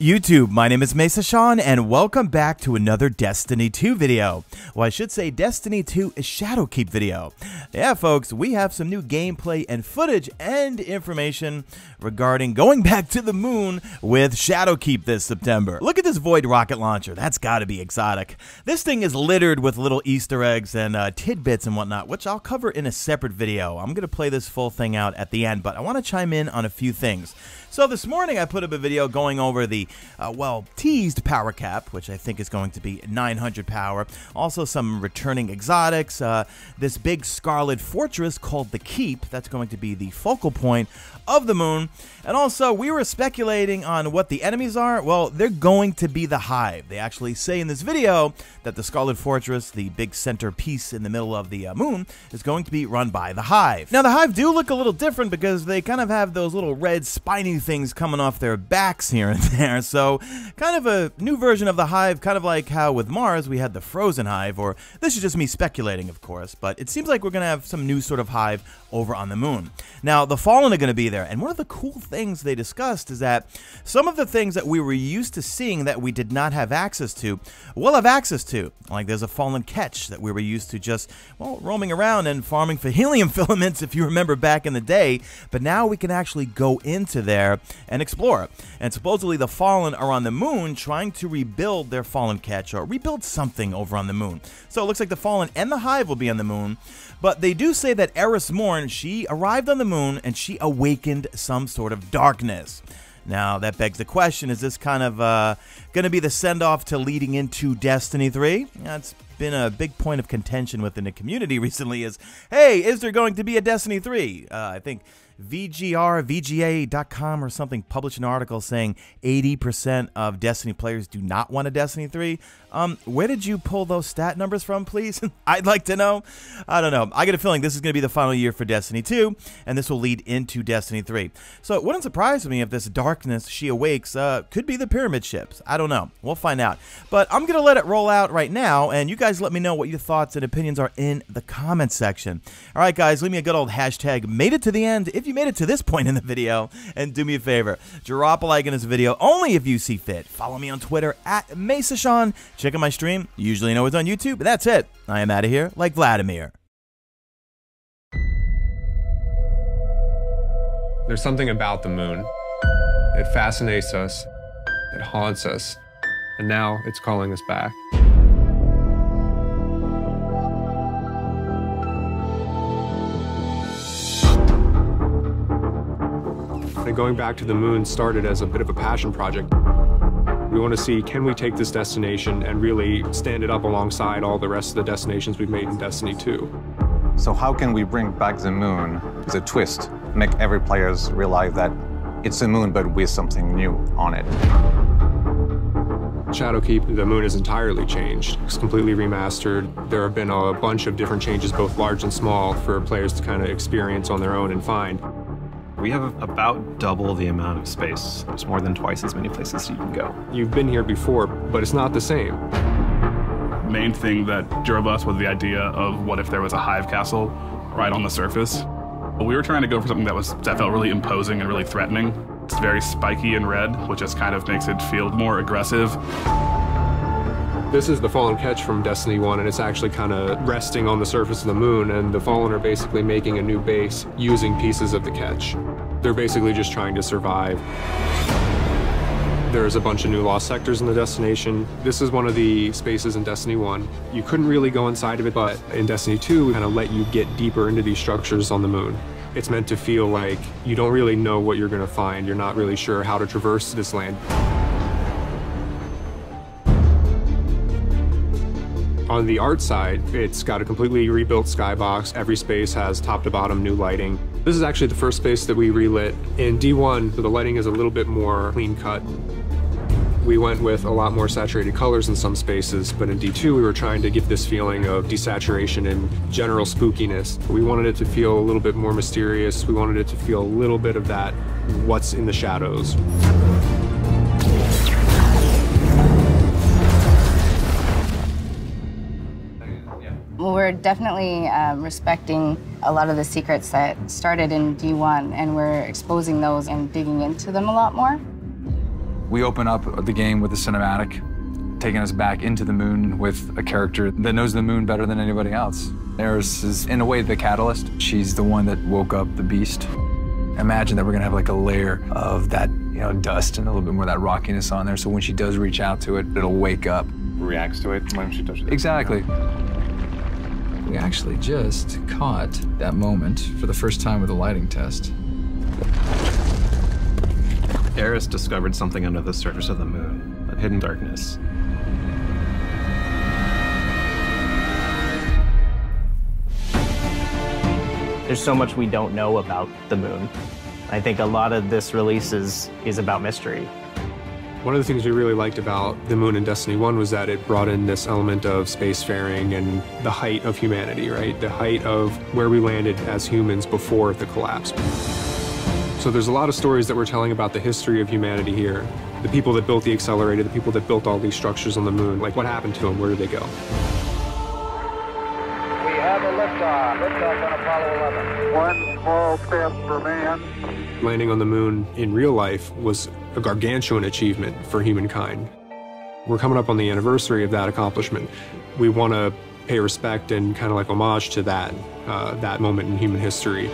YouTube, my name is Mesa Sean, and welcome back to another Destiny 2 video. Well, I should say Destiny 2 Shadowkeep video. Yeah, folks, we have some new gameplay and footage and information regarding going back to the moon with Shadowkeep this September. Look at this Void rocket launcher. That's gotta be exotic. This thing is littered with little Easter eggs and uh, tidbits and whatnot, which I'll cover in a separate video. I'm gonna play this full thing out at the end, but I want to chime in on a few things. So this morning I put up a video going over the, uh, well, teased power cap, which I think is going to be 900 power. Also some returning exotics, uh, this big scarlet fortress called the Keep, that's going to be the focal point of the moon. And also, we were speculating on what the enemies are. Well, they're going to be the Hive. They actually say in this video that the Scarlet Fortress, the big center piece in the middle of the uh, moon, is going to be run by the Hive. Now, the Hive do look a little different because they kind of have those little red spiny things coming off their backs here and there. So, kind of a new version of the Hive, kind of like how with Mars we had the Frozen Hive, or this is just me speculating, of course, but it seems like we're going to have some new sort of Hive over on the moon. Now, the Fallen are going to be there, and one of the cool things they discussed is that some of the things that we were used to seeing that we did not have access to, we'll have access to. Like there's a Fallen Ketch that we were used to just, well, roaming around and farming for helium filaments, if you remember back in the day, but now we can actually go into there and explore. And supposedly the Fallen are on the moon trying to rebuild their Fallen Ketch or rebuild something over on the moon. So it looks like the Fallen and the Hive will be on the moon, but they do say that Eris Morn, she arrived on the moon and she awakened some sort of darkness. Now, that begs the question is this kind of uh, going to be the send off to leading into Destiny 3? That's been a big point of contention within the community recently is hey, is there going to be a Destiny 3? Uh, I think VGR, VGA.com or something published an article saying 80% of Destiny players do not want a Destiny 3. Um, where did you pull those stat numbers from, please? I'd like to know. I don't know. I get a feeling this is going to be the final year for Destiny 2, and this will lead into Destiny 3. So it wouldn't surprise me if this darkness she awakes uh, could be the pyramid ships. I don't know. We'll find out. But I'm going to let it roll out right now, and you guys let me know what your thoughts and opinions are in the comments section. All right, guys, leave me a good old hashtag made it to the end if you made it to this point in the video, and do me a favor, drop a like in this video only if you see fit. Follow me on Twitter at MesaSean. Check out my stream. Usually know it's on YouTube. But that's it. I am out of here like Vladimir. There's something about the moon. It fascinates us, it haunts us, and now it's calling us back. Going back to the moon started as a bit of a passion project. We want to see, can we take this destination and really stand it up alongside all the rest of the destinations we've made in Destiny 2? So how can we bring back the moon with a twist, make every player realize that it's a moon but with something new on it? Shadowkeep, the moon is entirely changed. It's completely remastered. There have been a bunch of different changes, both large and small, for players to kind of experience on their own and find. We have about double the amount of space. There's more than twice as many places you can go. You've been here before, but it's not the same. Main thing that drove us was the idea of what if there was a hive castle right on the surface. We were trying to go for something that was that felt really imposing and really threatening. It's very spiky and red, which just kind of makes it feel more aggressive. This is the Fallen Ketch from Destiny 1, and it's actually kind of resting on the surface of the moon, and the Fallen are basically making a new base using pieces of the Ketch. They're basically just trying to survive. There's a bunch of new lost sectors in the destination. This is one of the spaces in Destiny 1. You couldn't really go inside of it, but in Destiny 2, we kind of let you get deeper into these structures on the moon. It's meant to feel like you don't really know what you're going to find. You're not really sure how to traverse this land. On the art side, it's got a completely rebuilt skybox. Every space has top to bottom new lighting. This is actually the first space that we relit. In D1, the lighting is a little bit more clean cut. We went with a lot more saturated colors in some spaces, but in D2 we were trying to give this feeling of desaturation and general spookiness. We wanted it to feel a little bit more mysterious. We wanted it to feel a little bit of that what's in the shadows. We're definitely um, respecting a lot of the secrets that started in D1, and we're exposing those and digging into them a lot more. We open up the game with a cinematic, taking us back into the moon with a character that knows the moon better than anybody else. Eris is, in a way, the catalyst. She's the one that woke up the beast. Imagine that we're gonna have like a layer of that, you know, dust and a little bit more of that rockiness on there. So when she does reach out to it, it'll wake up. Reacts to it when she touches it. Exactly. We actually just caught that moment for the first time with a lighting test. Eris discovered something under the surface of the moon, a hidden darkness. There's so much we don't know about the moon. I think a lot of this release is, is about mystery. One of the things we really liked about the moon in Destiny 1 was that it brought in this element of spacefaring and the height of humanity, right? The height of where we landed as humans before the collapse. So there's a lot of stories that we're telling about the history of humanity here. The people that built the accelerator, the people that built all these structures on the moon, like what happened to them, where did they go? We have a liftoff. Liftoff on Apollo 11. One small step for man. Landing on the moon in real life was a gargantuan achievement for humankind. We're coming up on the anniversary of that accomplishment. We want to pay respect and kind of like homage to that, uh, that moment in human history.